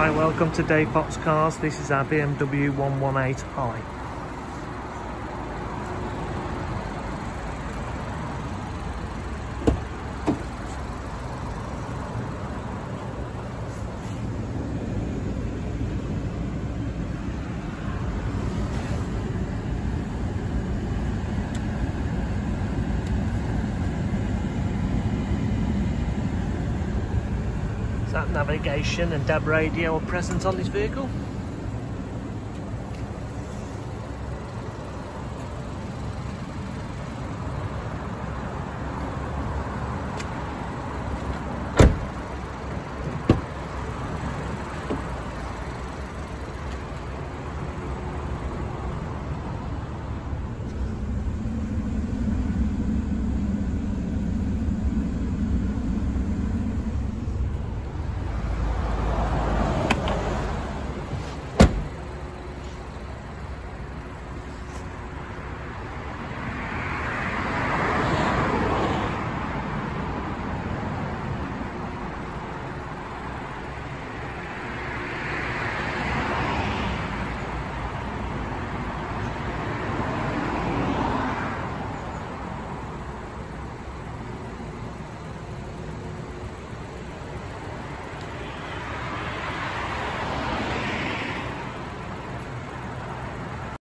Hi, welcome to Dave Fox Cars. This is our BMW 118 Is that navigation and DAB radio are present on this vehicle?